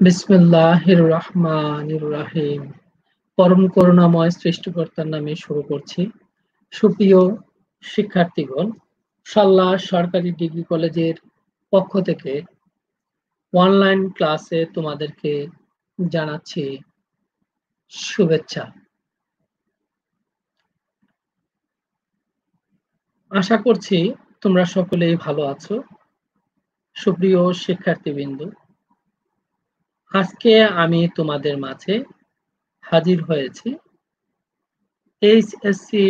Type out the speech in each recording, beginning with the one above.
বিসমিল্লাহির রহমানির রাহিম পরম করুণাময় সৃষ্টিকর্তার নামে শুরু করছি। সুপ্রিয় শিক্ষার্থীগণ সাল্লাহ সরকারি ডিগ্রি কলেজের পক্ষ থেকে অনলাইন ক্লাসে তোমাদেরকে জানাচ্ছি শুভেচ্ছা। আশা করছি তোমরা সকলেই ভালো আছো। সুপ্রিয় শিক্ষার্থীবৃন্দ আজকে আমি তোমাদের মাঝে হাজির হয়েছি এইচএসসি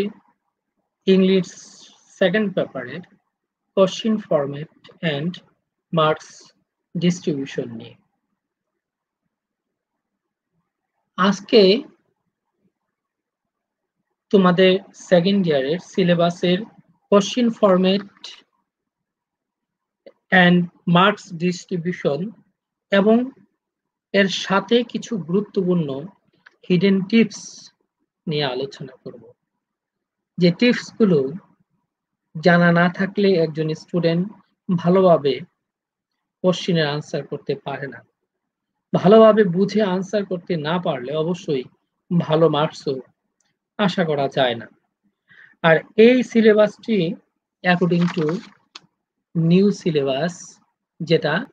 ইংলিশ সেকেন্ড পেপারের question format and marks distribution নিয়ে। আজকে তোমাদের সেকেন্ড ইয়ারের সিলেবাসের question format and marks distribution এবং এর সাথে কিছু গুরুত্বপূর্ণ হিডেন টিপস নিয়ে আলোচনা করব। যে টিপসগুলো জানা না থাকলে একজন স্টুডেন্ট ভালোভাবে কোশ্চিনের আনসার করতে পারে না। ভালোভাবে বুঝে আনসার করতে না পারলে অবশ্যই ভালো মার্কসও আশা করা যায় না। আর এই সিলেবাসটি অ্যাকর্ডিং টু নিউ সিলেবাস যেটা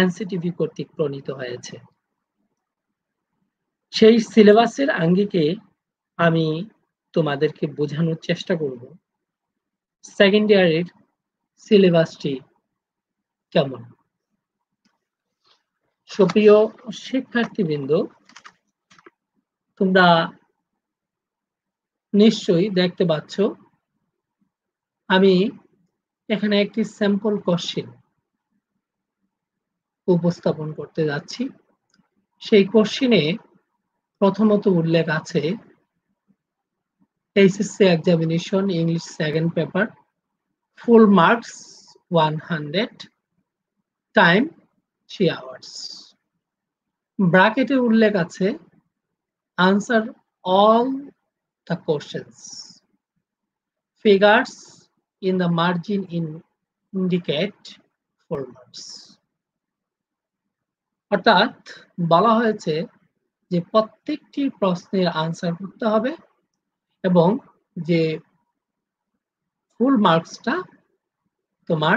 এনসিটিভি কর্তৃক প্রণীত হয়েছে। সেই সিলেবাসের আঙ্গিকে আমি তোমাদেরকে বোঝানোর চেষ্টা করব। সেকেন্ড ইয়ারের সিলেবাসটি কেমন? সুপ্রিয় শিক্ষার্থীবৃন্দ, তোমরা নিশ্চয়ই দেখতে পাচ্ছ, আমি এখানে একটি স্যাম্পল কোশ্চিন উপস্থাপন করতে যাচ্ছি। সেই কোশ্চিনে প্রথমত উল্লেখ আছে HSC examination English second paper full marks one hundred time three hours ব্রাকেটে উল্লেখ আছে answer all the questions figures in the margin in indicate four marks অর্থাৎ বলা হয়েছে যে প্রত্যেকটি প্রশ্নের আনসার করতে হবে এবং যে ফুল মার্কসটা তোমার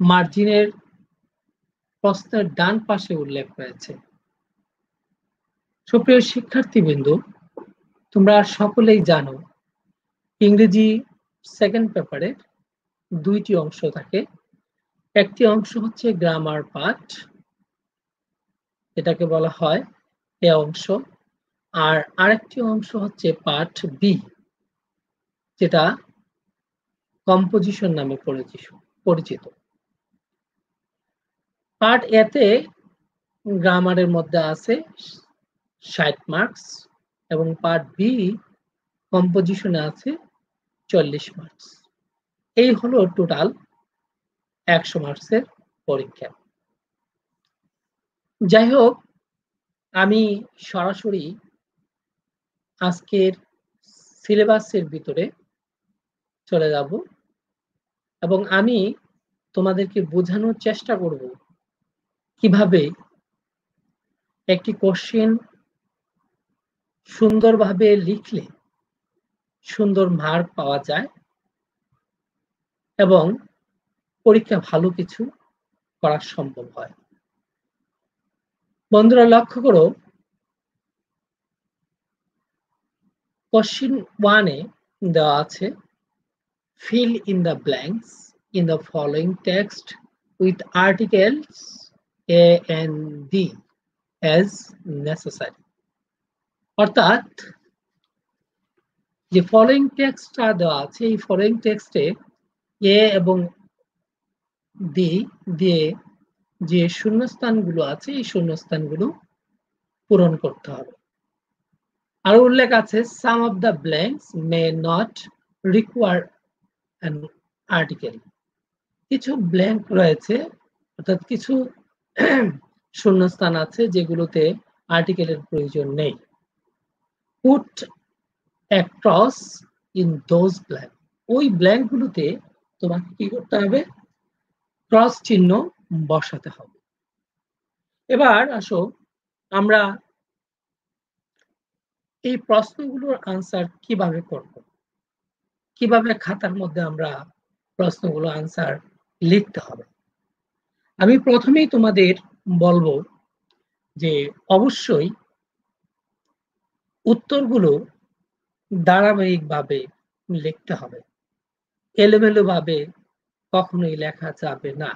মার্জিনের প্রশ্নের ডান পাশে উল্লেখ হয়েছে সুপ্রিয় শিক্ষার্থীবৃন্দ, তোমরা সকলেই জানো, ইংরেজি সেকেন্ড পেপারের দুইটি অংশ থাকে। একটি অংশ হচ্ছে গ্রামার পার্ট এটাকে বলা হয় এ অংশ, আর আরেকটি অংশ হচ্ছে পার্ট বি, যেটা কম্পোজিশন নামে পরিচিত পার্ট এতে গ্রামারের মধ্যে আছে ষাট মার্কস এবং পার্ট বি কম্পোজিশনে আছে চল্লিশ মার্কস এই হলো টোটাল একশো মার্কসের পরীক্ষা। যাই হোক আমি সরাসরি আজকের সিলেবাসের ভিতরে চলে যাব এবং আমি তোমাদেরকে বোঝানোর চেষ্টা করব কীভাবে একটি কোশ্চেন সুন্দরভাবে লিখলে সুন্দর মার্ক পাওয়া যায় এবং পরীক্ষা ভালো কিছু করা সম্ভব হয় বন্ধুরা, লক্ষ্য করো কোশ্চিন ওয়ানে দেওয়া আছে, fill in the blanks in the following text with articles A and D as necessary. অর্থাৎ, যে ফলোয়িং টেক্সটটা দেওয়া আছে, এই ফলোয়িং টেক্সটে এ এবং ডি দিয়ে যে শূন্যস্থানগুলো আছে, এই শূন্যস্থানগুলো পূরণ করতে হবে। আর উল্লেখ আছে some of the blanks may not require an article কিছু ব্ল্যাঙ্ক রয়েছে, অর্থাৎ কিছু শূন্যস্থান আছে যেগুলোতে আর্টিকেলের প্রয়োজন নেই। Put across in those blank ওই ব্ল্যাঙ্কগুলোতে তোমাকে কি করতে হবে? ক্রস চিহ্ন বসাতে হবে। এবার আসো, আমরা এই প্রশ্নগুলোর আনসার কীভাবে করব? কীভাবে খাতার মধ্যে আমরা প্রশ্নগুলো আনসার লিখতে হবে? আমি প্রথমেই তোমাদের বলব যে অবশ্যই উত্তরগুলো ধারাবাহিকভাবে লিখতে হবে। এলোমেলো ভাবে কখনোই লেখা যাবে না।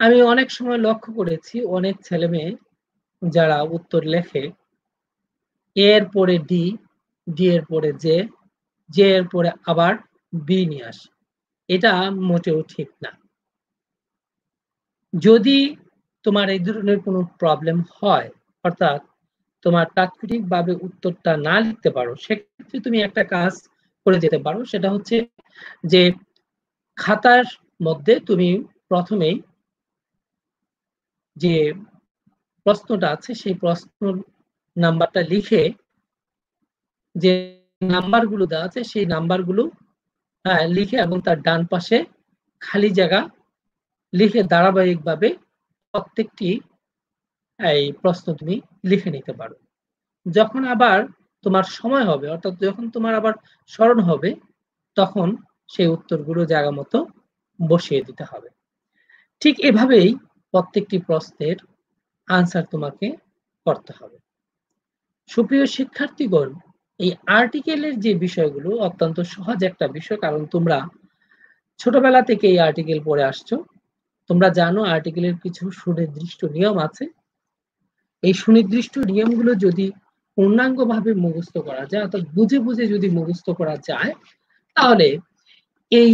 আমি অনেক সময় লক্ষ্য করেছি, অনেক ছেলে মেয়ে যারা উত্তর লেখে এর পরে ডি ডি এর পরে জে জে এর পরে আবার বি নিয়ে আসে। এটা মোটেও ঠিক না। যদি তোমার এই ধরনের কোনো প্রবলেম হয়, অর্থাৎ তোমার তাৎক্ষণিকভাবে উত্তরটা না লিখতে পারো, সেক্ষেত্রে তুমি একটা কাজ করে যেতে পারো, সেটা হচ্ছে যে খাতার মধ্যে তুমি প্রথমেই যে প্রশ্নটা আছে, সেই প্রশ্ন নাম্বারটা লিখে যে নাম্বারগুলো দেওয়া আছে, সেই নাম্বারগুলো হ্যাঁ লিখে এবং তার ডান পাশে খালি জায়গা লিখে ধারাবাহিকভাবে প্রত্যেকটি, এই প্রশ্ন তুমি লিখে নিতে পারো। যখন আবার তোমার সময় হবে, অর্থাৎ যখন তোমার আবার স্মরণ হবে, তখন সেই উত্তরগুলো জায়গা মতো বসিয়ে দিতে হবে। ঠিক এভাবেই প্রত্যেকটি প্রশ্নের আনসার তোমাকে করতে হবে। সুপ্রিয় শিক্ষার্থীগণ, এই আর্টিকেলের যে বিষয়গুলো অত্যন্ত সহজ একটা বিষয়, কারণ তোমরা ছোটবেলা থেকে এই আর্টিকেল পড়ে আসছো। তোমরা জানো আর্টিকেলের কিছু সুনির্দিষ্ট নিয়ম আছে। এই সুনির্দিষ্ট নিয়মগুলো যদি পূর্ণাঙ্গভাবে মুখস্থ করা যায়, অর্থাৎ বুঝে বুঝে যদি মুখস্থ করা যায়, তাহলে এই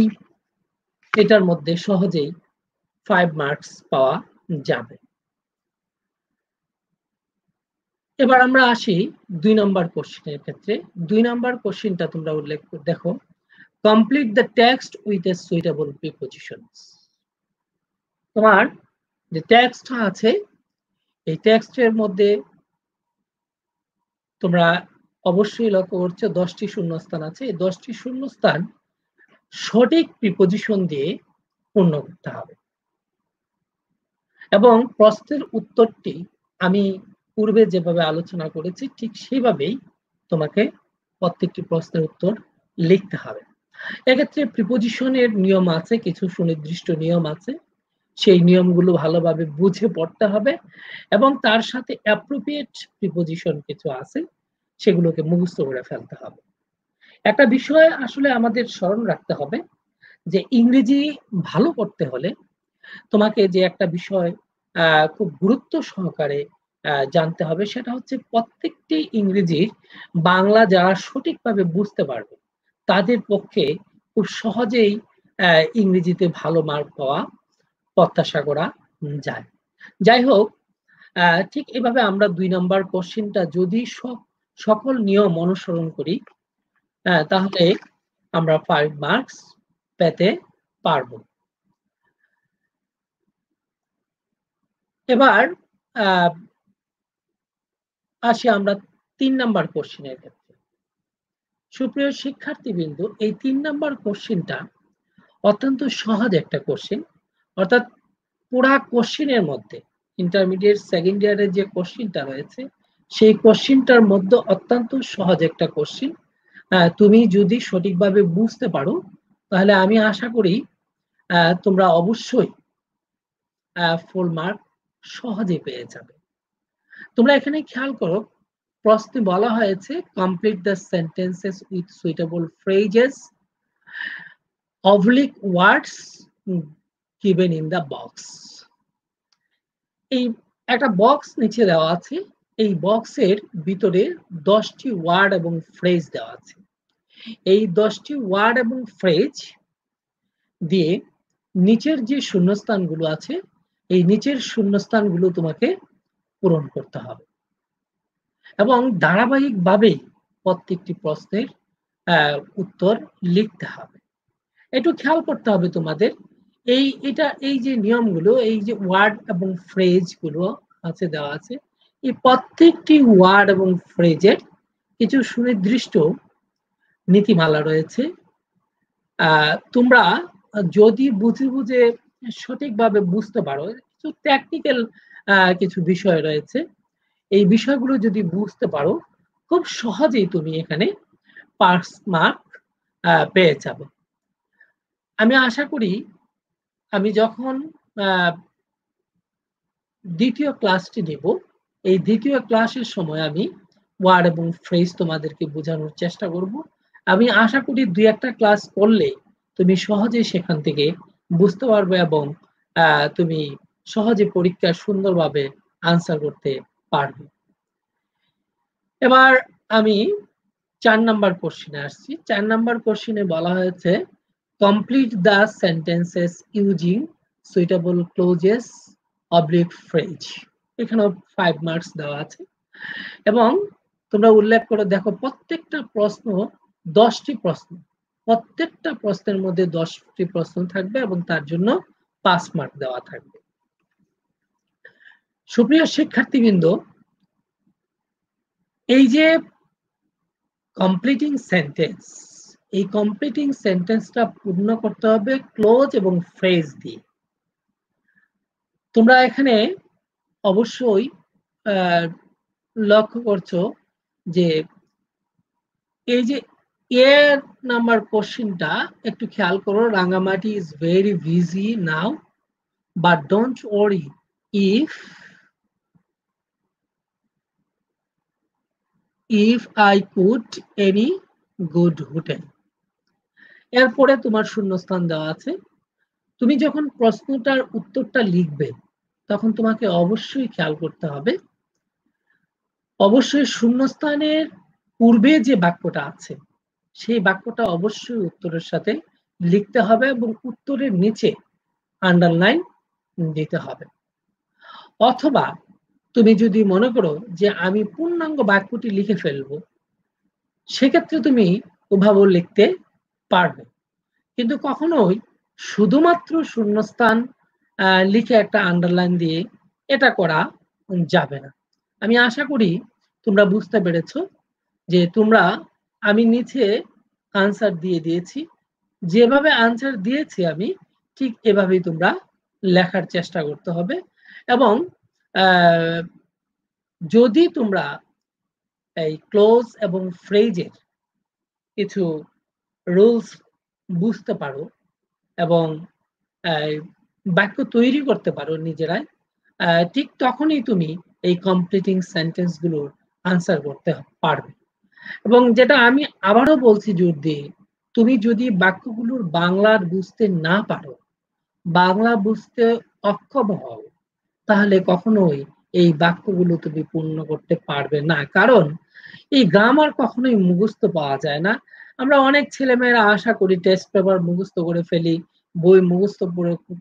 এটার মধ্যে সহজেই ফাইভ মার্কস পাওয়া যাবে। এবার আমরা আসি দুই নম্বর কোশ্চেনের ক্ষেত্রে। দুই নম্বর কোশ্চেনটা তোমরা উল্লেখ দেখো। Complete the text with a suitable prepositions তোমার যে টেক্সট আছে, এই টেক্সটের মধ্যে তোমরা অবশ্যই লক্ষ্য করছ, দশটি শূন্যস্থান আছে। এই দশটি শূন্যস্থান সঠিক প্রিপোজিশন দিয়ে পূর্ণ করতে হবে। এবং প্রশ্নের উত্তরটি আমি পূর্বে যেভাবে আলোচনা করেছি, ঠিক সেইভাবেই তোমাকে প্রত্যেকটি প্রশ্নের উত্তর লিখতে হবে। এক্ষেত্রে প্রিপোজিশনের নিয়ম আছে, কিছু সুনির্দিষ্ট নিয়ম আছে। সেই নিয়মগুলো ভালোভাবে বুঝে পড়তে হবে এবং তার সাথে অ্যাপ্রোপ্রিয়েট প্রিপোজিশন কিছু আছে, সেগুলোকে মুখস্থ করে ফেলতে হবে। একটা বিষয় আসলে আমাদের স্মরণ রাখতে হবে, যে ইংরেজি ভালো করতে হলে তোমাকে যে একটা বিষয় খুব গুরুত্ব সহকারে জানতে হবে সেটা হচ্ছে প্রত্যেকটি ইংরেজির বাংলা যারা সঠিকভাবে বুঝতে পারবে, তাদের পক্ষে খুব সহজেই ইংরেজিতে ভালো মার্ক পাওয়া, প্রত্যাশা করা যায়। যাই হোক ঠিক এভাবে আমরা দুই নম্বর কোশ্চিনটা যদি সকল নিয়ম অনুসরণ করি তাহলে আমরা ফাইভ মার্কস পেতে পারব। এবার আসি আমরা তিন নাম্বার কোশ্চিনের ক্ষেত্রে। সুপ্রিয় শিক্ষার্থীবৃন্দ, এই তিন নাম্বার কোশ্চিনটা অত্যন্ত সহজ একটা কোশ্চিন অর্থাৎ পুরা কোশ্চিনের মধ্যে ইন্টারমিডিয়েট সেকেন্ড ইয়ারের যে কোশ্চিনটা রয়েছে, সেই কোশ্চিনটার মধ্যে অত্যন্ত সহজ একটা কোশ্চিন তুমি যদি সঠিকভাবে বুঝতে পারো, তাহলে আমি আশা করি তোমরা অবশ্যই ফুল মার্ক সহজে পেয়ে যাবে। তোমরা এখানে খেয়াল করো, প্রশ্নে বলা হয়েছে complete the sentences with suitable phrases oblique words given in the box এই একটা বক্স নিচে দেওয়া আছে। এই বক্সের ভিতরে দশটি ওয়ার্ড এবং ফ্রেজ দেওয়া আছে। এই দশটি ওয়ার্ড এবং ফ্রেজ দিয়ে নিচের যে শূন্যস্থানগুলো আছে, এই নিচের শূন্যস্থানগুলো তোমাকে পূরণ করতে হবে। এবং ধারাবাহিকভাবেই প্রত্যেকটি প্রশ্নের উত্তর লিখতে হবে। একটু খেয়াল করতে হবে তোমাদের, এই, এটা, এই যে নিয়মগুলো, এই যে ওয়ার্ড এবং ফ্রেজগুলো আছে, দেওয়া আছে এই প্রত্যেকটি ওয়ার্ড এবং ফ্রেজের কিছু সুনির্দিষ্ট নীতিমালা রয়েছে। তোমরা যদি বুঝে বুঝে সঠিকভাবে বুঝতে পারো কিছু টেকনিক্যাল কিছু বিষয় রয়েছে। এই বিষয়গুলো যদি বুঝতে পারো, খুব সহজেই তুমি এখানে পাস মার্ক পেয়ে যাবে। আমি আশা করি আমি যখন দ্বিতীয় ক্লাসটি নেব এই দ্বিতীয় ক্লাসের সময় আমি ওয়ার্ড এবং ফ্রেজ তোমাদেরকে বোঝানোর চেষ্টা করব। আমি আশা করি দুই একটা ক্লাস করলে তুমি সহজেই সেখান থেকে বুঝতে পারবে এবং তুমি সহজে পরীক্ষা সুন্দরভাবে আনসার করতে পারবে। এবার আমি চার নাম্বার কোশ্চিনে আসছি। চার নাম্বার কোশ্চিনে বলা হয়েছে complete the sentences using suitable clauses oblique phrase এখানেও ফাইভ মার্কস দেওয়া আছে। এবং তোমরা উল্লেখ করে, দেখো প্রত্যেকটা প্রশ্ন দশটি প্রশ্ন, প্রত্যেকটা প্রশ্নের মধ্যে দশটি প্রশ্ন থাকবে এবং তার জন্য পাঁচ মার্ক দেওয়া থাকবে। সুপ্রিয় শিক্ষার্থীবৃন্দ, এই যে কমপ্লিটিং সেন্টেন্স এই কমপ্লিটিং সেন্টেন্সটা পূর্ণ করতে হবে ক্লোজ এবং ফ্রেজ দিয়ে। তোমরা এখানে অবশ্যই লক্ষ্য করছ যে এই যে এর নাম্বার কোশ্চিনটা একটু খেয়াল করো Rangamati is very busy now but don't worry if if I could any good hotel এরপরে তোমার শূন্যস্থান দেওয়া আছে। তুমি যখন প্রশ্নটার উত্তরটা লিখবে তখন তোমাকে অবশ্যই খেয়াল করতে হবে। অবশ্যই শূন্যস্থানের পূর্বে যে বাক্যটা আছে, সেই বাক্যটা অবশ্যই উত্তরের সাথে লিখতে হবে এবং উত্তরের নিচে আন্ডারলাইন দিতে হবে। অথবা তুমি যদি মনে করো যে আমি পূর্ণাঙ্গ বাক্যটি লিখে ফেলব, সেক্ষেত্রে তুমি উভাবও লিখতে পারবে। কিন্তু কখনোই শুধুমাত্র শূন্যস্থান লিখে একটা আন্ডারলাইন দিয়ে এটা করা যাবে না। আমি আশা করি তোমরা বুঝতে পেরেছ যে তোমরা আমি নিচে আনসার দিয়ে দিয়েছি। যেভাবে আনসার দিয়েছি আমি, ঠিক এভাবেই তোমরা লেখার চেষ্টা করতে হবে এবং যদি তোমরা এই ক্লোজ এবং ফ্রেজের কিছু রুলস বুঝতে পারো এবং বাক্য তৈরি করতে পারো নিজেরাই। ঠিক তখনই তুমি এই কমপ্লিটিং সেন্টেন্সগুলোর আনসার করতে পারবে। এবং যেটা আমি আবারও বলছি জোর দিয়ে তুমি যদি বাক্যগুলোর বাংলার বুঝতে না পারো, বাংলা বুঝতে অক্ষম হও, তাহলে কখনোই এই বাক্যগুলো তুমি পূর্ণ করতে পারবে না। কারণ এই গ্রামার কখনোই মুখস্থ পাওয়া যায় না। আমরা অনেক ছেলেমেয়েরা আশা করি টেস্ট পেপার মুখস্থ করে ফেলি বই মুখস্থ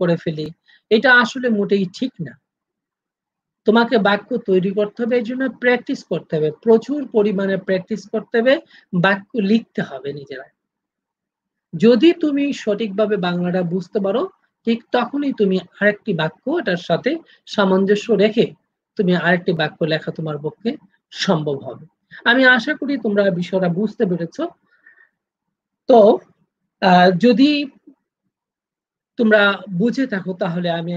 করে ফেলি, এটা আসলে মোটেই ঠিক না। তোমাকে বাক্য তৈরি করতে হবে এই জন্য প্র্যাকটিস করতে হবে। প্রচুর পরিমাণে প্র্যাকটিস করতে হবে, বাক্য লিখতে হবে নিজেরা। যদি তুমি সঠিকভাবে বাংলাটা বুঝতে পারো, ঠিক তখনই তুমি আরেকটি বাক্য এটার সাথে সামঞ্জস্য রেখে তুমি আরেকটি বাক্য লেখা তোমার পক্ষে সম্ভব হবে। আমি আশা করি তোমরা বিষয়টা বুঝতে পেরেছ। তো যদি তোমরা বুঝে থাকো তাহলে আমি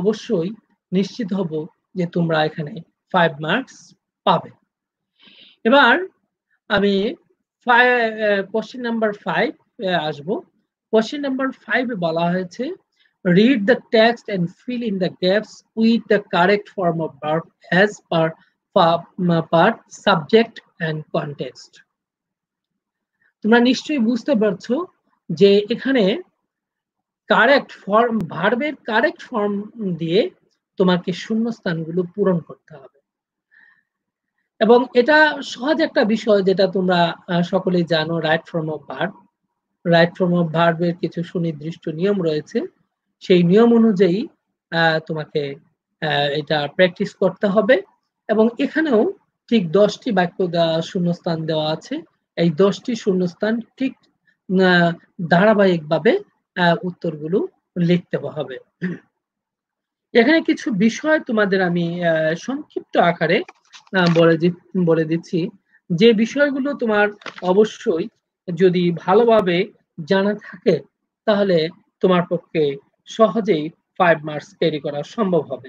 অবশ্যই নিশ্চিত হব যে তোমরা এখানে ফাইভ মার্কস পাবে। এবার আমি কোশ্চেন নাম্বার ফাইভ আসব। কোশ্চেন নাম্বার ফাইভে বলা হয়েছে read the text and fill in the gaps with the correct form of verb as per per subject and context তোমরা নিশ্চয়ই বুঝতে পারছ যে এখানে কারেক্ট ফর্ম ভার্বের কারেক্ট ফর্ম দিয়ে তোমাকে শূন্যস্থানগুলো পূরণ করতে হবে। এবং এটা সহজ একটা বিষয় যেটা তোমরা সকলেই জানো right form of verb right form of ভার্বের কিছু সুনির্দিষ্ট নিয়ম রয়েছে। সেই নিয়ম অনুযায়ী তোমাকে এটা প্র্যাকটিস করতে হবে। এবং এখানেও ঠিক দশটি বাক্য দেওয়া শূন্যস্থান দেওয়া আছে। এই দশটি শূন্যস্থান ঠিক ধারাবাহিকভাবে উত্তরগুলো লিখতে হবে। এখানে কিছু বিষয় তোমাদের আমি সংক্ষিপ্ত আকারে বলে বলে দিচ্ছি। যে বিষয়গুলো তোমার অবশ্যই যদি ভালোভাবে জানা থাকে, তাহলে তোমার পক্ষে সহজেই ফাইভ মার্কস ক্যারি করা সম্ভব হবে।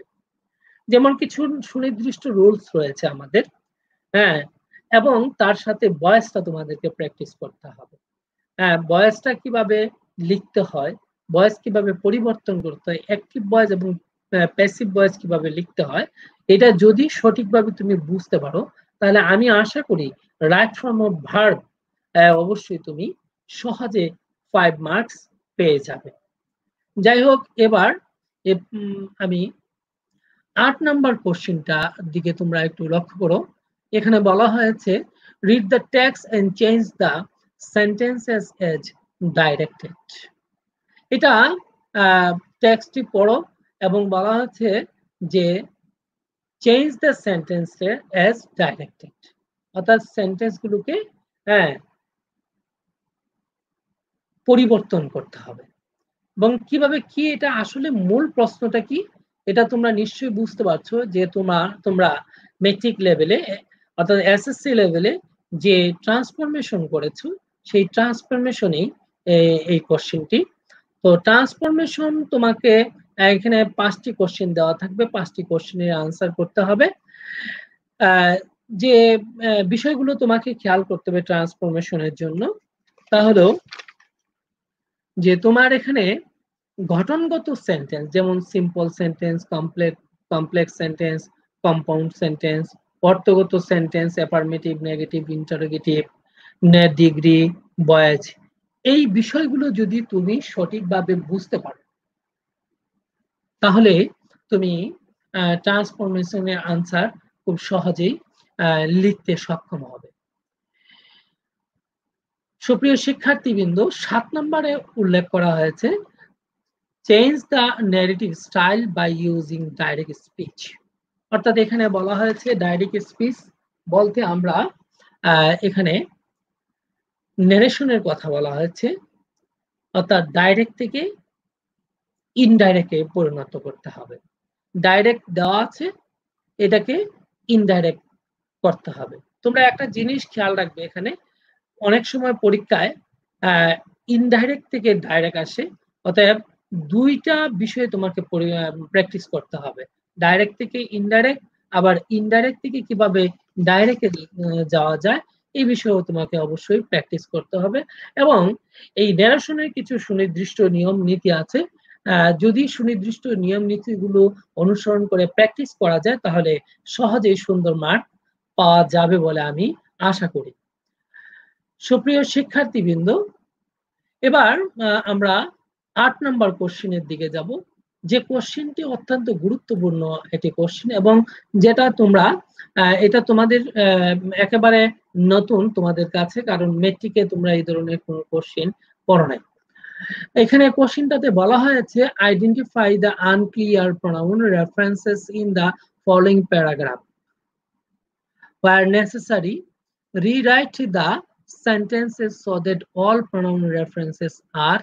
যেমন কিছু সুনির্দিষ্ট রুলস রয়েছে আমাদের হ্যাঁ এবং তার সাথে বয়সটা তোমাদেরকে প্র্যাকটিস করতে হবে। হ্যাঁ বয়সটা কীভাবে লিখতে হয়, বয়স কীভাবে পরিবর্তন করতে হয় অ্যাক্টিভ বয়স এবং প্যাসিভ বয়স কীভাবে লিখতে হয়, এটা যদি সঠিকভাবে তুমি বুঝতে পারো, তাহলে আমি আশা করি রাইট ফর্ম অফ ভার্ব অবশ্যই তুমি সহজে ফাইভ মার্কস পেয়ে যাবে। যাই হোক, এবার আমি আট নাম্বার কোশ্চেনটা দিকে তোমরা একটু লক্ষ্য করো। এখানে বলা হয়েছে read the text and change the sentences as directed এটা টেক্সটটি পড়ো এবং বলা হচ্ছে যে change the sentence as directed অর্থাৎ সেন্টেন্সগুলোকে হ্যাঁ পরিবর্তন করতে হবে। এবং কীভাবে কি এটা আসলে মূল প্রশ্নটা কি, এটা তোমরা নিশ্চয়ই বুঝতে পারছ যে তোমার, তোমরা মেট্রিক লেভেলে অর্থাৎ এসএসসি লেভেলে যে ট্রান্সফরমেশন করেছ, সেই ট্রান্সফরমেশনেই এই কোশ্চেনটি তো ট্রান্সফরমেশন তোমাকে এখানে পাঁচটি কোশ্চেন দেওয়া থাকবে। পাঁচটি কোশ্চেনের আনসার করতে হবে। যে বিষয়গুলো তোমাকে খেয়াল করতে হবে ট্রান্সফরমেশনের জন্য, তা হলো যে, তোমার এখানে ঘটনগত সেন্টেন্স যেমন simple sentence complex complex sentence compound sentence অর্থগত sentence affirmative negative interrogative degree voice. এই বিষয়গুলো যদি তুমি সঠিকভাবে বুঝতে পারো, তাহলে তুমি ট্রান্সফরমেশনের আনসার খুব সহজেই লিখতে সক্ষম হবে। সুপ্রিয় শিক্ষার্থীবৃন্দ, সাত নম্বরে উল্লেখ করা হয়েছে change the negative style by using direct speech অর্থাৎ এখানে বলা হয়েছে ডাইরেক্ট স্পিচ বলতে আমরা এখানে নেরেশনের কথা বলা হয়েছে, অর্থাৎ ডাইরেক্ট থেকে ইনডাইরেক্টে পরিণত করতে হবে। ডাইরেক্ট দেওয়া আছে, এটাকে ইনডাইরেক্ট করতে হবে। তোমরা একটা জিনিস খেয়াল রাখবে এখানে, অনেক সময় পরীক্ষায় ইনডাইরেক্ট থেকে ডাইরেক্ট আসে, অতএব দুইটা বিষয়ে তোমাকে প্র্যাকটিস করতে হবে। ডাইরেক্ট থেকে ইনডাইরেক্ট আবার ইনডাইরেক্ট থেকে কীভাবে ডাইরেক্টে যাওয়া যায় এই বিষয়েও তোমাকে অবশ্যই প্র্যাকটিস করতে হবে এবং এই ন্যারেশনের কিছু সুনির্দিষ্ট নিয়ম নীতি আছে। যদি সুনির্দিষ্ট নিয়ম নীতিগুলো অনুসরণ করে প্র্যাকটিস করা যায়, তাহলে সহজেই সুন্দর মার্ক পাওয়া যাবে বলে আমি আশা করি। সুপ্রিয় শিক্ষার্থীবৃন্দ, এবার আমরা আট নম্বর কোশ্চিনের দিকে যাব। যে কোশ্চিনটি অত্যন্ত গুরুত্বপূর্ণ একটি কোশ্চিন এবং যেটা তোমরা এটা তোমাদের একেবারে নতুন তোমাদের কাছে, কারণ মেট্রিকে তোমরা এই ধরনের কোনো কোশ্চেন করো নাই। এখানে কোশ্চেনটাতে বলা হয়েছে identify the unclear pronoun references in the following paragraph where necessary rewrite the sentences so that all pronoun references are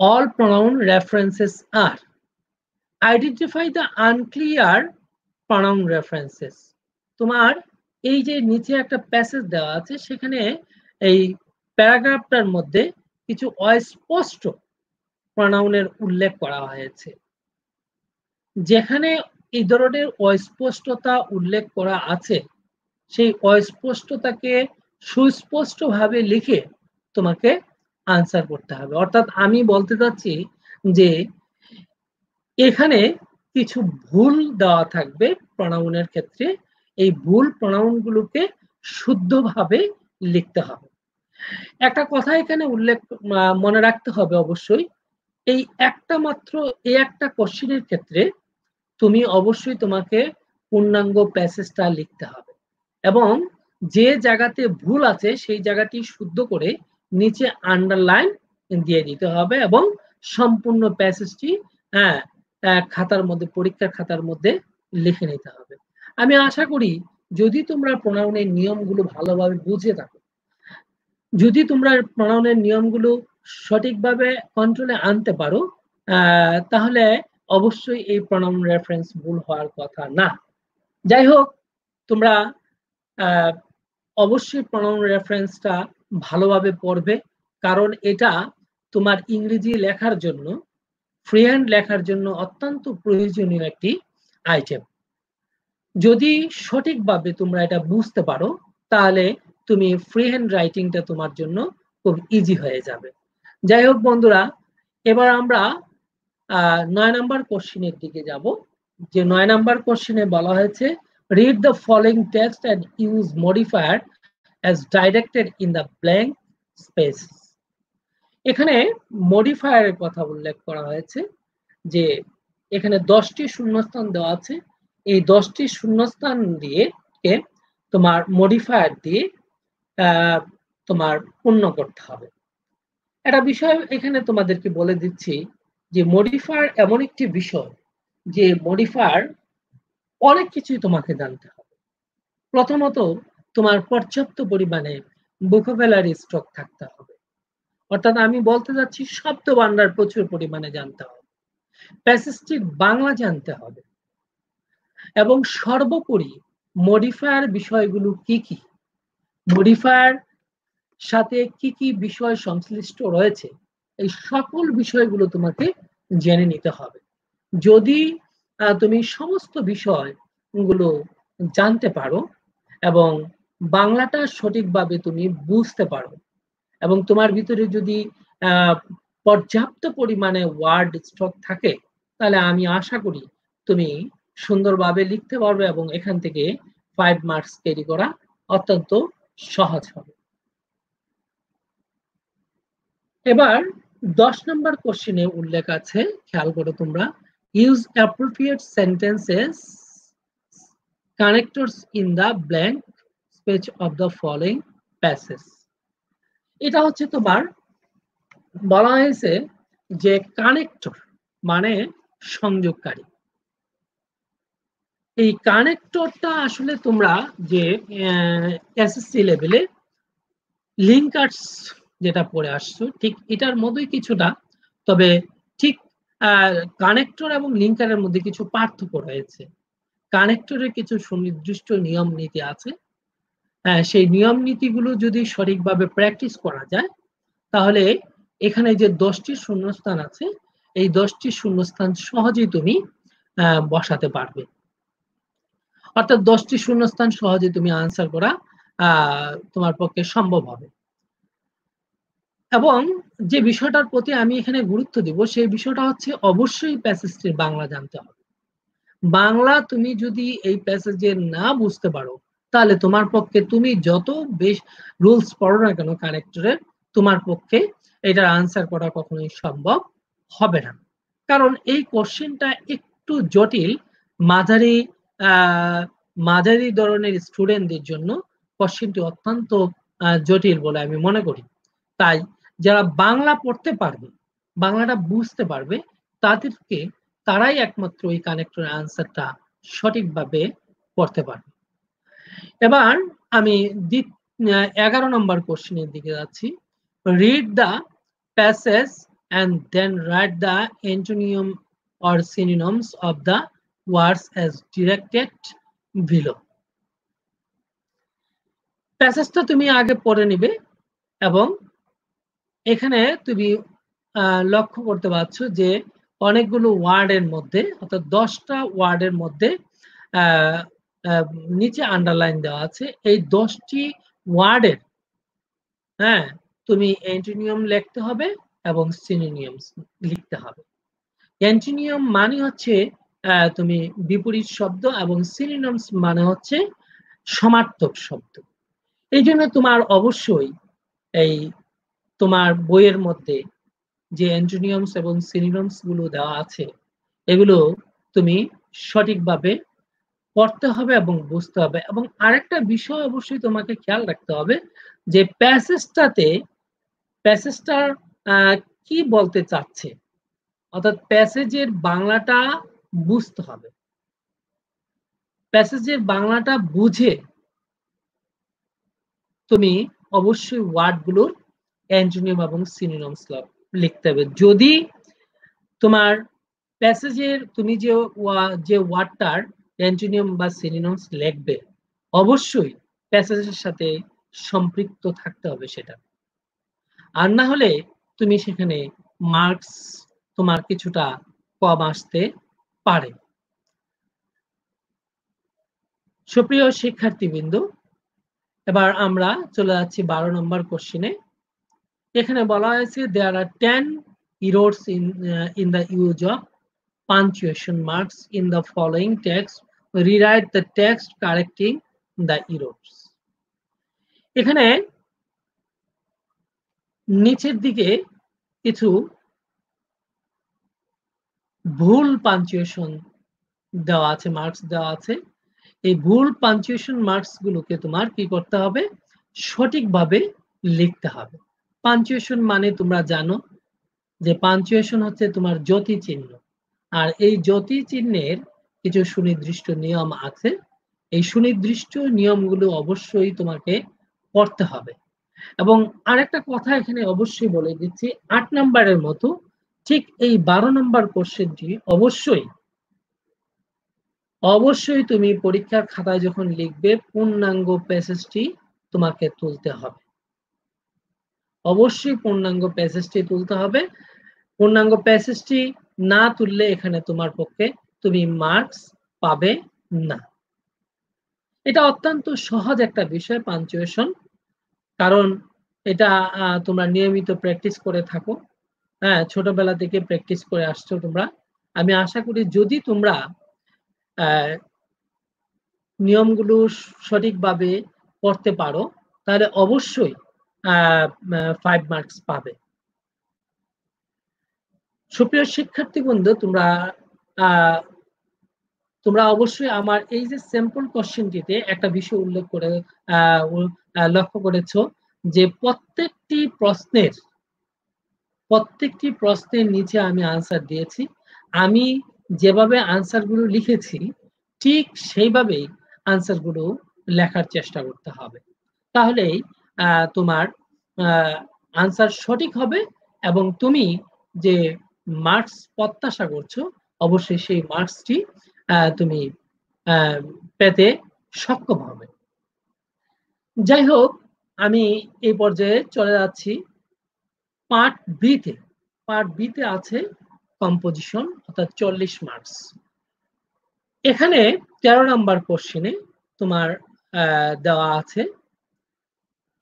all pronoun references are identify the unclear pronoun references তোমার এই যে নিচে একটা প্যাসেজ দেওয়া আছে, সেখানে এই প্যারাগ্রাফটার মধ্যে কিছু অস্পষ্ট প্রনাউনের উল্লেখ করা হয়েছে। যেখানে এই ধরনের অস্পষ্টতা উল্লেখ করা আছে, সেই অস্পষ্টতাকে সুস্পষ্টভাবে লিখে তোমাকে আনসার করতে হবে। অর্থাৎ আমি বলতে চাচ্ছি যে এখানে কিছু ভুল দেওয়া থাকবে প্রণাউনের ক্ষেত্রে এই ভুল প্রণাউনগুলোকে শুদ্ধভাবে লিখতে হবে। একটা কথা এখানে উল্লেখ মনে রাখতে হবে অবশ্যই, এই একটা মাত্র এই একটা কোশ্চিনের ক্ষেত্রে তুমি অবশ্যই তোমাকে পূর্ণাঙ্গ প্যাসেজটা লিখতে হবে এবং যে জায়গাতে ভুল আছে সেই জায়গাটি শুদ্ধ করে নিচে আন্ডারলাইন দিয়ে দিতে হবে এবং সম্পূর্ণ প্যাসেজটি হ্যাঁ খাতার মধ্যে, পরীক্ষার খাতার মধ্যে লিখে নিতে হবে। আমি আশা করি যদি তোমরা প্রণয়নের নিয়মগুলো ভালোভাবে বুঝে থাকো, যদি তোমরা প্রণয়নের নিয়মগুলো সঠিকভাবে কন্ট্রোলে আনতে পারো তাহলে অবশ্যই এই প্রণাম রেফারেন্স ভুল হওয়ার কথা না। যাই হোক, তোমরা অবশ্যই প্রণাম রেফারেন্সটা ভালোভাবে পড়বে, কারণ এটা তোমার ইংরেজি লেখার জন্য ফ্রি হ্যান্ড লেখার জন্য অত্যন্ত প্রয়োজনীয় একটি আইটেম যদি সঠিকভাবে তোমরা এটা বুঝতে পারো, তাহলে তুমি ফ্রি হ্যান্ড রাইটিংটা তোমার জন্য খুব ইজি হয়ে যাবে। যাই হোক বন্ধুরা, এবার আমরা নয় নাম্বার কোশ্চিনের দিকে যাব। যে নয় নাম্বার কোশ্চিনে বলা হয়েছে read the following text and use modifier as directed in the blank space এখানে মডিফায়ারের কথা উল্লেখ করা হয়েছে, যে এখানে দশটি শূন্যস্থান দেওয়া আছে। এই দশটি শূন্যস্থান দিয়ে কে তোমার মডিফায়ার দিয়ে তোমার পূর্ণ করতে হবে। একটা বিষয় এখানে তোমাদেরকে বলে দিচ্ছি যে মডিফায়ার এমন একটি বিষয় যে মডিফায়ার অনেক কিছুই তোমাকে জানতে হবে। প্রথমত তোমার পর্যাপ্ত পরিমাণে ভোকাবুলারি স্টক থাকতে হবে। অর্থাৎ আমি বলতে যাচ্ছি শব্দ ভান্ডার প্রচুর পরিমাণে জানতে হবে। প্যাসেজটির বাংলা জানতে হবে। এবং সর্বোপরি মডিফায়ার বিষয়গুলো কি কি? মডিফায়ার সাথে কি কি বিষয় সংশ্লিষ্ট রয়েছে? এই সকল বিষয়গুলো তোমাকে জেনে নিতে হবে। যদি তুমি সমস্ত বিষয়গুলো জানতে পারো এবং বাংলাটা সঠিকভাবে তুমি বুঝতে পারো এবং তোমার ভিতরে যদি পর্যাপ্ত পরিমাণে ওয়ার্ড স্টক থাকে, তাহলে আমি আশা করি তুমি সুন্দরভাবে লিখতে পারবে এবং এখান থেকে ফাইভ মার্কস ক্যারি করা অত্যন্ত সহজ হবে। এবার দশ নম্বর কোশ্চেনে উল্লেখ আছে, খেয়াল করো তোমরা use appropriate sentences connectors in the blank space of the following passage এটা হচ্ছে তোমার বলা হয়েছে যে কানেক্টর মানে সংযোগকারী। এই কানেক্টরটা আসলে তোমরা যে এসএসসি লেভেলে লিঙ্কার্স যেটা পড়ে আসছো, ঠিক এটার মধ্যেই কিছুটা, তবে ঠিক কানেক্টর এবং লিঙ্কারের মধ্যে কিছু পার্থক্য রয়েছে। কানেক্টরের কিছু সুনির্দিষ্ট নিয়ম নীতি আছে। সেই নিয়ম নীতিগুলো যদি সঠিকভাবে প্র্যাকটিস করা যায়, তাহলে এখানে যে দশটি শূন্যস্থান আছে, এই দশটি শূন্যস্থান সহজেই তুমি বসাতে পারবে। অর্থাৎ দশটি শূন্যস্থান সহজে তুমি আনসার করা তোমার পক্ষে সম্ভব হবে। এবং যে বিষয়টার প্রতি আমি এখানে গুরুত্ব দিব, সেই বিষয়টা হচ্ছে অবশ্যই প্যাসেজটির বাংলা জানতে হবে। বাংলা তুমি যদি এই প্যাসেজে না বুঝতে পারো, তাহলে তোমার পক্ষে তুমি যত বেশ রুলস পড়ো না কেন কানেক্টরের তোমার পক্ষে এটার আনসার করা কখনোই সম্ভব হবে না। কারণ এই কোশ্চেনটা একটু জটিল, মাঝারি মাঝারি ধরনের স্টুডেন্টদের জন্য কোশ্চেনটি অত্যন্ত জটিল বলে আমি মনে করি। তাই যারা বাংলা পড়তে পারবে, বাংলাটা বুঝতে পারবে, তাদেরকে তারাই একমাত্র এই কানেক্টর আনসারটা সঠিকভাবে পড়তে পারবে। এবার আমি এগারো নম্বর কোশ্চেনের দিকে যাচ্ছি। Read the passage and then write the antonyms or synonyms of the words as directed below প্যাসেজটা তুমি আগে পড়ে নিবে এবং এখানে তুমি লক্ষ্য করতে পারছ যে অনেকগুলো ওয়ার্ডের মধ্যে, অর্থাৎ দশটা ওয়ার্ডের মধ্যে নিচে আন্ডারলাইন দেওয়া আছে। এই দশটি ওয়ার্ডের হ্যাঁ তুমি অ্যান্টিনিয়াম লিখতে হবে এবং সিনোনিয়াম লিখতে হবে। অ্যান্টিনিয়াম মানে হচ্ছে তুমি বিপরীত শব্দ এবং সিনোনিয়ামস মানে হচ্ছে সমার্থক শব্দ। এই জন্য তোমার অবশ্যই এই তোমার বইয়ের মধ্যে যে অ্যান্টোনিয়ামস এবং সিনোনিমসগুলো দেওয়া আছে, এগুলো তুমি সঠিকভাবে পড়তে হবে এবং বুঝতে হবে। এবং আরেকটা বিষয় অবশ্যই তোমাকে খেয়াল রাখতে হবে যে প্যাসেজটাতে, প্যাসেজটার কি বলতে চাচ্ছে? অর্থাৎ প্যাসেজের বাংলাটা বুঝতে হবে। প্যাসেজের বাংলাটা বুঝে তুমি অবশ্যই ওয়ার্ডগুলোর অ্যান্টোনিয়াম এবং সিনোনিমস লিখতে হবে। যদি তোমার প্যাসেজের তুমি যে যে ওয়ার্ডটার অ্যান্টোনিয়াম বা সিনোনিমস লিখবে, অবশ্যই প্যাসেজের সাথে সম্পৃক্ত থাকতে হবে সেটা। আর না হলে তুমি সেখানে মার্কস তোমার কিছুটা কম আসতে পারে। সুপ্রিয় শিক্ষার্থীবৃন্দ, এবার আমরা চলে যাচ্ছি বারো নম্বর কোশ্চিনে এখানে বলা হয়েছে there are ten errors in in the use of punctuation marks in the following text rewrite the text correcting the errors এখানে নিচের দিকে কিছু ভুল পাঞ্চুয়েশন দেওয়া আছে মার্কস দেওয়া আছে। এই ভুল পাঞ্চুয়েশন মার্কস গুলোকে তোমার কি করতে হবে? সঠিকভাবে লিখতে হবে। পাঞ্চুয়েশন মানে তোমরা জানো যে পাঞ্চুয়েশন হচ্ছে তোমার জ্যোতি চিহ্ন। আর এই জ্যোতি চিহ্নের কিছু সুনির্দিষ্ট নিয়ম আছে। এই সুনির্দিষ্ট নিয়মগুলো অবশ্যই তোমাকে পড়তে হবে। এবং আরেকটা কথা এখানে অবশ্যই বলে দিচ্ছি, আট নাম্বারের মতো ঠিক এই বারো নম্বর কোশ্চেনটি অবশ্যই অবশ্যই তুমি পরীক্ষার খাতায় যখন লিখবে, পূর্ণাঙ্গ প্যাসেজটি তোমাকে তুলতে হবে। অবশ্যই পূর্ণাঙ্গ প্যাসেজটি তুলতে হবে। পূর্ণাঙ্গ প্যাসেজটি না তুললে এখানে তোমার পক্ষে তুমি মার্কস পাবে না। এটা অত্যন্ত সহজ একটা বিষয় পাঞ্চুয়েশন কারণ এটা তোমরা নিয়মিত প্র্যাকটিস করে থাকো। হ্যাঁ ছোটবেলা থেকে প্র্যাকটিস করে আসছো তোমরা। আমি আশা করি যদি তোমরা নিয়মগুলো সঠিকভাবে পড়তে পারো, তাহলে অবশ্যই ফাইভ মার্কস পাবে। সুপ্রিয় শিক্ষার্থী বন্ধু তোমরা তোমরা অবশ্যই আমার এই যে স্যাম্পল কোশ্চেনটিতে একটা বিষয় উল্লেখ করে লক্ষ্য করেছ যে প্রত্যেকটি প্রশ্নের প্রত্যেকটি প্রশ্নের নিচে আমি আনসার দিয়েছি। আমি যেভাবে আনসারগুলো লিখেছি, ঠিক সেইভাবেই আনসারগুলো লেখার চেষ্টা করতে হবে। তাহলেই তোমার আনসার সঠিক হবে এবং তুমি যে মার্কস প্রত্যাশা করছ, অবশ্যই সেই মার্কসটি তুমি পেতে সক্ষম হবে। যাই হোক, আমি এই পর্যায়ে চলে যাচ্ছি। পার্ট বিতে পার্ট বিতে আছে কম্পোজিশন অর্থাৎ চল্লিশ মার্কস এখানে তেরো নাম্বার কোশ্চেনে তোমার দেওয়া আছে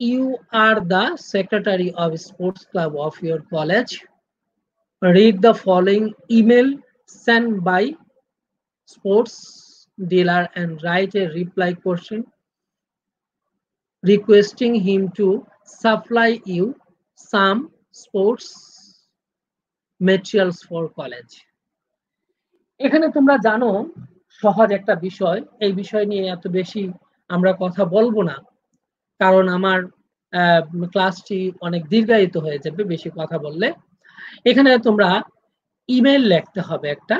you are the secretary of sports club of your college read the following email send by sports dealer and write a reply question requesting him to supply you some sports materials for college. এখানে তোমরা জানো, সহজ একটা বিষয়। এই বিষয় নিয়ে এত বেশি আমরা কথা বলব না। কারণ আমার ক্লাসটি অনেক দীর্ঘায়িত হয়ে যাবে বেশি কথা বললে। এখানে তোমরা ইমেল লিখতে হবে একটা।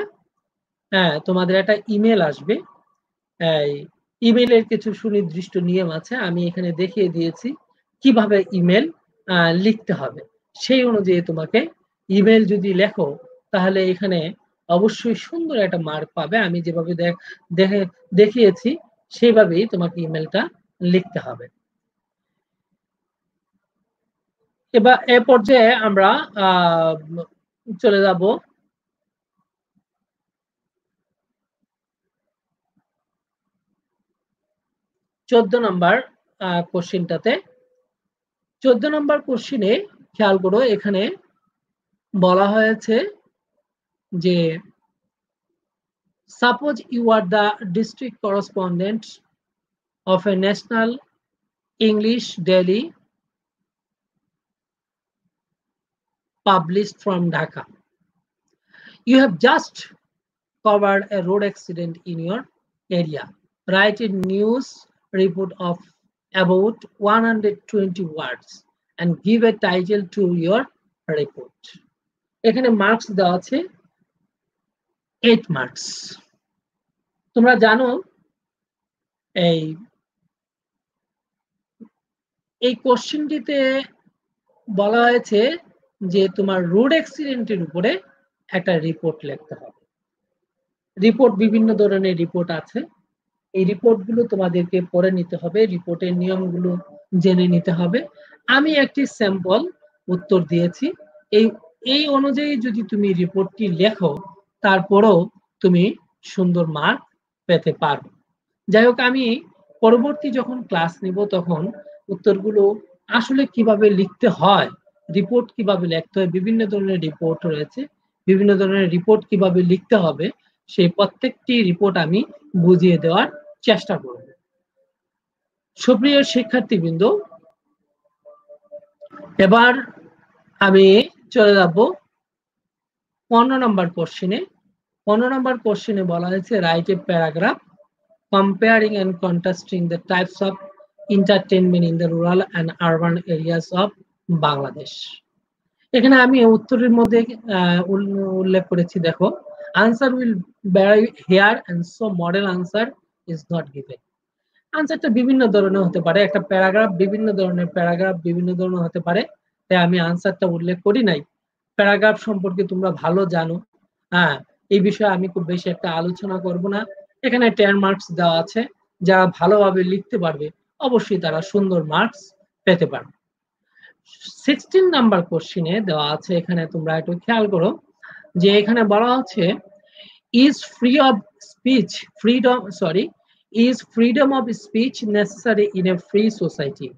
হ্যাঁ তোমাদের একটা ইমেল আসবে। ইমেলের কিছু সুনির্দিষ্ট নিয়ম আছে। আমি এখানে দেখিয়ে দিয়েছি কীভাবে ইমেল লিখতে হবে। সেই অনুযায়ী তোমাকে ইমেল যদি লেখো, তাহলে এখানে অবশ্যই সুন্দর একটা মার্ক পাবে। আমি যেভাবে দেখে, দেখিয়েছি, সেইভাবেই তোমাকে ইমেলটা লিখতে হবে। এবার, এ পর্যায়ে আমরা চলে যাব। চোদ্দ নম্বর কোশ্চিনটাতে চোদ্দ নম্বর কোশ্চিনে খেয়াল করো এখানে বলা হয়েছে যে suppose you are the district correspondent of a national English daily published from Dhaka. You have just covered a road accident in your area. Write a news report of about 120 words and give a title to your report. এখানে marks দেওয়া আছে eight marks তোমরা জানো এই এই কোশ্চেনটিতে বলা হয়েছে যে তোমার রোড অ্যাক্সিডেন্টের উপরে একটা রিপোর্ট লিখতে হবে। রিপোর্ট বিভিন্ন ধরনের রিপোর্ট আছে। এই রিপোর্টগুলো তোমাদেরকে পড়ে নিতে হবে। রিপোর্টের নিয়মগুলো জেনে নিতে হবে। আমি একটি স্যাম্পল উত্তর দিয়েছি। এই এই অনুযায়ী যদি তুমি রিপোর্টটি লেখো, তারপরও তুমি সুন্দর মার্ক পেতে পারো। যাই হোক, আমি পরবর্তী যখন ক্লাস নিব, তখন উত্তরগুলো আসলে কীভাবে লিখতে হয়, রিপোর্ট কীভাবে লিখতে হয়, বিভিন্ন ধরনের রিপোর্ট রয়েছে, বিভিন্ন ধরনের রিপোর্ট কীভাবে লিখতে হবে, সেই প্রত্যেকটি রিপোর্ট আমি বুঝিয়ে দেওয়ার চেষ্টা করব। সুপ্রিয় শিক্ষার্থীবৃন্দ এবার আমি চলে যাব পনেরো নম্বর কোশ্চিনে পনেরো নম্বর কোশ্চিনে বলা হয়েছে write a paragraph comparing and contrasting the types of entertainment in the rural and urban areas of Bangladesh এখানে আমি উত্তরের মধ্যে উল্লেখ করেছি, দেখো। Answer will vary here and so model answer is not given আনসারটা বিভিন্ন ধরনের হতে পারে, একটা প্যারাগ্রাফ বিভিন্ন ধরনের প্যারাগ্রাফ বিভিন্ন ধরনের হতে পারে, তাই আমি আনসারটা উল্লেখ করি নাই। প্যারাগ্রাফ সম্পর্কে তোমরা ভালো জানো। হ্যাঁ এই বিষয়ে আমি খুব বেশি একটা আলোচনা করব না। এখানে টেন মার্কস দেওয়া আছে, যারা ভালোভাবে লিখতে পারবে, অবশ্যই তারা সুন্দর মার্কস পেতে পারবে। সিক্সটিন নাম্বার কোশ্চিনে দেওয়া আছে, এখানে তোমরা একটু খেয়াল করো, যে এখানে বলা হচ্ছে is free of speech freedom sorry is freedom of speech necessary in a free society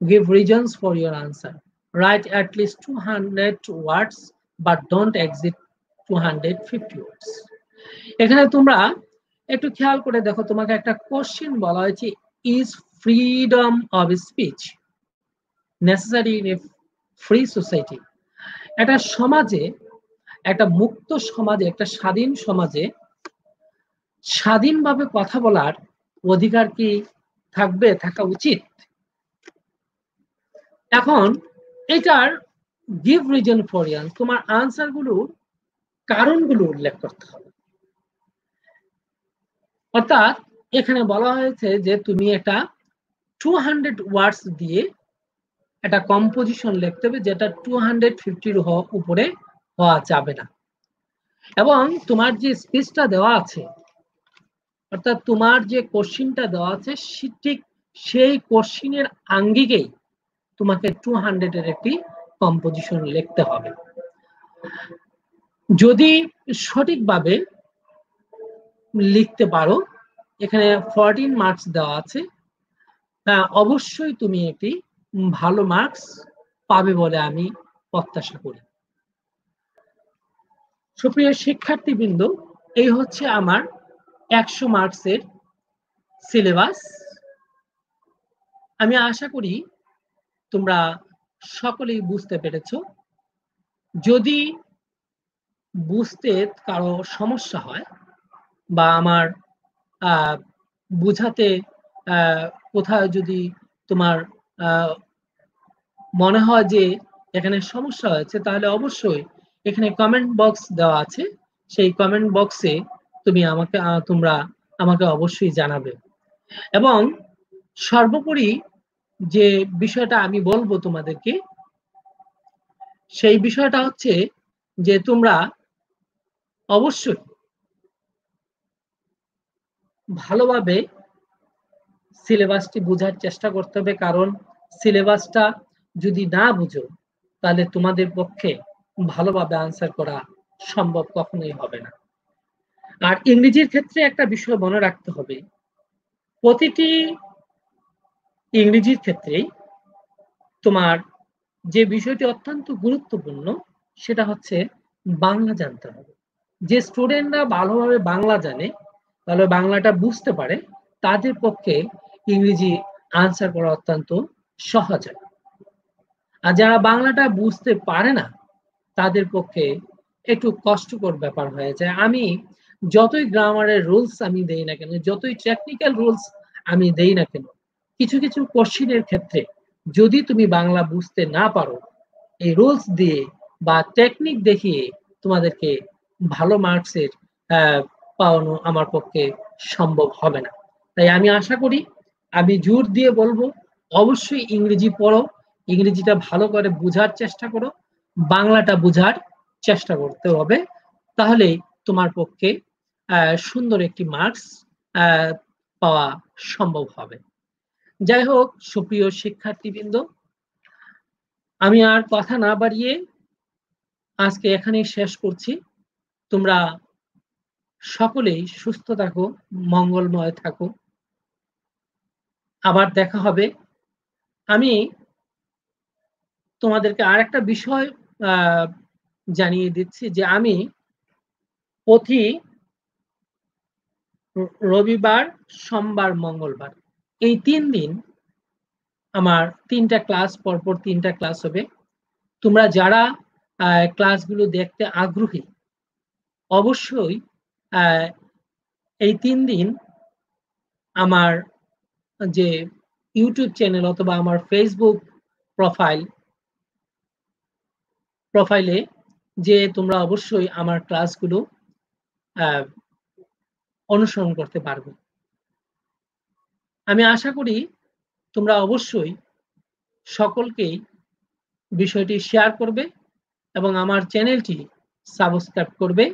give reasons for your answer. Write at least 200 words, but don't exit 250 words. এখানে তোমরা একটু খেয়াল করে দেখো, তোমাকে একটা কোশ্চেন বলা হয়েছে is freedom of speech necessary in a free society একটা সমাজে, একটা মুক্ত সমাজে, একটা স্বাধীন সমাজে স্বাধীনভাবে কথা বলার অধিকার কি থাকবে, থাকা উচিত? এখন এটার গিভ রিজন ফর ইয়ান তোমার আনসারগুলোর কারণগুলো উল্লেখ করতে হবে। অর্থাৎ এখানে বলা হয়েছে যে তুমি একটা টু হান্ড্রেড ওয়ার্ডস দিয়ে একটা কম্পোজিশন লিখতে হবে যেটা টু হান্ড্রেড ফিফটির উপরে হওয়া যাবে না। এবং তোমার যে স্পিচটা দেওয়া আছে অর্থাৎ তোমার যে কোশ্চিনটা দেওয়া আছে ঠিক সেই কোশ্চিনের আঙ্গিকেই তোমাকে টু হান্ড্রেডের একটি কম্পোজিশন লিখতে হবে। যদি সঠিকভাবে লিখতে পারো, এখানে ফরটিন মার্কস দেওয়া আছে অবশ্যই তুমি একটি ভালো মার্কস পাবে বলে আমি প্রত্যাশা করি। সুপ্রিয় শিক্ষার্থীবৃন্দ, এই হচ্ছে আমার একশো মার্কসের সিলেবাস। আমি আশা করি তোমরা সকলেই বুঝতে পেরেছ। যদি বুঝতে কারও সমস্যা হয় বা আমার বুঝাতে কোথাও যদি তোমার মনে হয় যে এখানে সমস্যা হয়েছে, তাহলে অবশ্যই এখানে কমেন্ট বক্স দেওয়া আছে। সেই কমেন্ট বক্সে তুমি আমাকে তোমরা আমাকে অবশ্যই জানাবে। এবং সর্বোপরি যে বিষয়টা আমি বলব তোমাদেরকে, সেই বিষয়টা হচ্ছে যে তোমরা অবশ্যই ভালোভাবে সিলেবাসটি বোঝার চেষ্টা করতে হবে, কারণ সিলেবাসটা যদি না বুঝো, তাহলে তোমাদের পক্ষে ভালোভাবে আনসার করা সম্ভব কখনোই হবে না। আর ইংরেজির ক্ষেত্রে একটা বিষয় মনে রাখতে হবে। প্রতিটি ইংরেজির ক্ষেত্রেই তোমার যে বিষয়টি অত্যন্ত গুরুত্বপূর্ণ, সেটা হচ্ছে বাংলা জানতে হবে। যে স্টুডেন্টরা ভালোভাবে বাংলা জানে ভালো বাংলাটা বুঝতে পারে, তাদের পক্ষে ইংরেজি আনসার করা অত্যন্ত সহজ হয়। আর যারা বাংলাটা বুঝতে পারে না, তাদের পক্ষে একটু কষ্টকর ব্যাপার হয়ে যায়। আমি যতই গ্রামারের রুলস আমি দেই না কেন, যতই টেকনিক্যাল রুলস আমি দেই না কেন, কিছু কিছু কোশ্চিনের ক্ষেত্রে যদি তুমি বাংলা বুঝতে না পারো, এই রুলস দিয়ে বা টেকনিক দেখিয়ে তোমাদেরকে ভালো মার্কসের পাওয়ানো আমার পক্ষে সম্ভব হবে না। তাই আমি আশা করি, আমি জোর দিয়ে বলব, অবশ্যই ইংরেজি পড়ো, ইংরেজিটা ভালো করে বোঝার চেষ্টা করো, বাংলাটা বোঝার চেষ্টা করতে হবে, তাহলে তোমার পক্ষে সুন্দর একটি মার্কস পাওয়া সম্ভব হবে। যাই হোক, সুপ্রিয় শিক্ষার্থীবৃন্দ, আমি আর কথা না বাড়িয়ে আজকে এখানেই শেষ করছি। তোমরা সকলেই সুস্থ থাকো, মঙ্গলময় থাকো। আবার দেখা হবে। আমি তোমাদেরকে আর একটা বিষয় জানিয়ে দিচ্ছি যে আমি প্রতি রবিবার, সোমবার, মঙ্গলবার। এই তিন দিন আমার তিনটা ক্লাস, পরপর তিনটা ক্লাস হবে। তোমরা যারা ক্লাসগুলো দেখতে আগ্রহী, অবশ্যই এই তিন দিন আমার যে ইউটিউব চ্যানেল অথবা আমার ফেসবুক প্রোফাইল, প্রোফাইলে যে তোমরা অবশ্যই আমার ক্লাসগুলো অনুসরণ করতে পারবে। আমি আশা করি তোমরা অবশ্যই সকলকেই বিষয়টি শেয়ার করবে এবং আমার চ্যানেলটি সাবস্ক্রাইব করবে।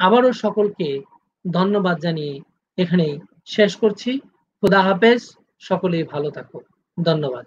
আবারও সকলকে ধন্যবাদ জানিয়ে এখানে শেষ করছি। খুদা হাফেজ। সকলেই ভালো থাকো। ধন্যবাদ।